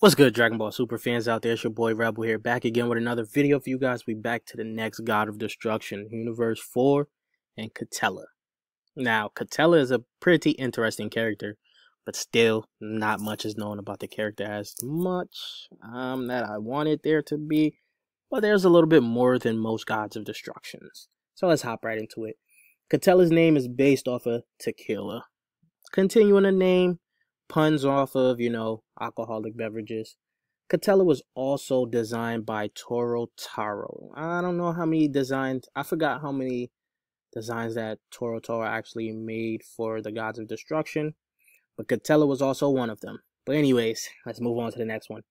What's good, Dragon Ball Super fans out there? It's your boy Rebel here, back again with another video for you guys. We back to the next God of Destruction, Universe 4 and Quitela. Now, Quitela is a pretty interesting character, but still, not much is known about the character as much um, that I wanted there to be. But there's a little bit more than most Gods of Destructions. So let's hop right into it. Quitela's name is based off of tequila. Continuing the name, puns off of, you know, alcoholic beverages. Quitela was also designed by Toro Taro. I don't know how many designs, I forgot how many designs that Toyotarou actually made for the Gods of Destruction, but Quitela was also one of them. But anyways, let's move on to the next one.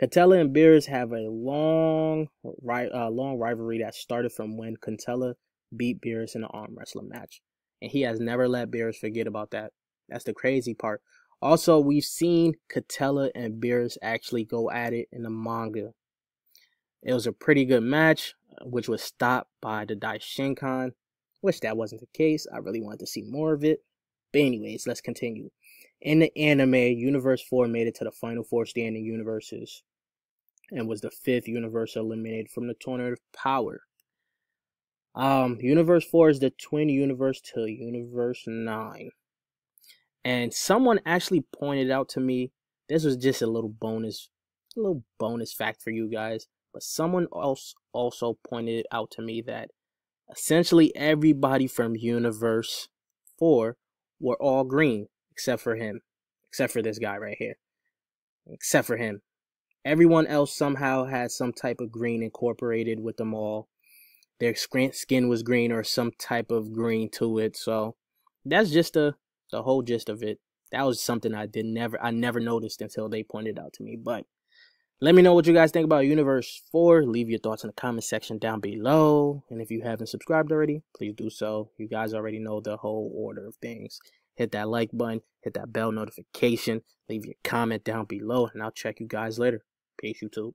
Quitela and Beerus have a long, uh, long rivalry that started from when Quitela beat Beerus in an arm wrestling match, and he has never let Beerus forget about that. That's the crazy part. Also, we've seen Quitela and Beerus actually go at it in the manga. It was a pretty good match, which was stopped by the Daishinkan. Wish that wasn't the case. I really wanted to see more of it. But anyways, let's continue. In the anime, Universe 4 made it to the final four standing universes and was the fifth universe eliminated from the tournament of power. Um, Universe 4 is the twin universe to Universe 9. And someone actually pointed out to me, this was just a little bonus, a little bonus fact for you guys. But someone else also pointed out to me that essentially everybody from Universe 4 were all green except for him, except for this guy right here, except for him. Everyone else somehow had some type of green incorporated with them all. Their skin was green or some type of green to it. So that's just a the whole gist of it. That was something I did never I never noticed until they pointed out to me. But let me know what you guys think about Universe 4. Leave your thoughts in the comment section down below. And if you haven't subscribed already, please do so. You guys already know the whole order of things. Hit that like button, hit that bell notification, leave your comment down below, and I'll check you guys later. Peace, YouTube.